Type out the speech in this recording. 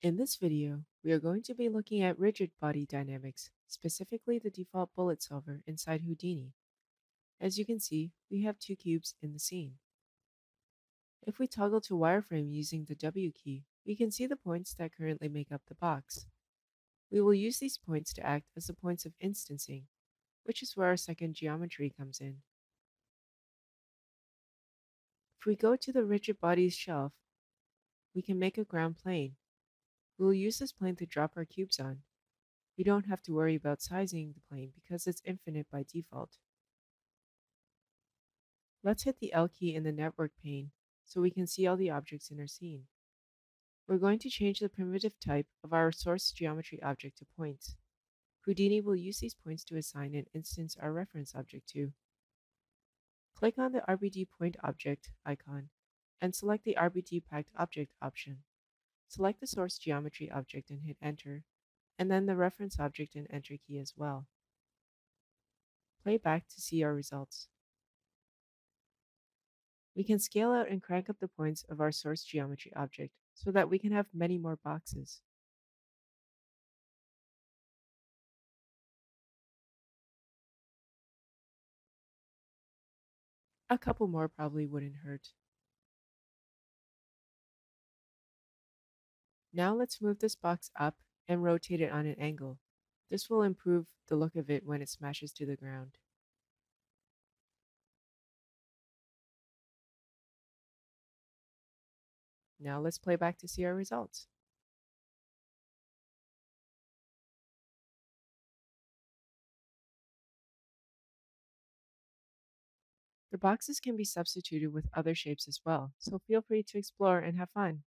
In this video, we are going to be looking at rigid body dynamics, specifically the default bullet solver inside Houdini. As you can see, we have two cubes in the scene. If we toggle to wireframe using the W key, we can see the points that currently make up the box. We will use these points to act as the points of instancing, which is where our second geometry comes in. If we go to the rigid bodies shelf, we can make a ground plane. We will use this plane to drop our cubes on. We don't have to worry about sizing the plane because it's infinite by default. Let's hit the L key in the network pane so we can see all the objects in our scene. We're going to change the primitive type of our source geometry object to points. Houdini will use these points to assign and instance our reference object to. Click on the RBD point object icon and select the RBD packed object option. Select the source geometry object and hit enter, and then the reference object and enter key as well. Play back to see our results. We can scale out and crank up the points of our source geometry object so that we can have many more boxes. A couple more probably wouldn't hurt. Now let's move this box up and rotate it on an angle. This will improve the look of it when it smashes to the ground. Now let's play back to see our results. The boxes can be substituted with other shapes as well, so feel free to explore and have fun.